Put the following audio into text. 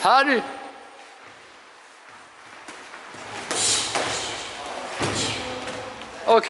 다를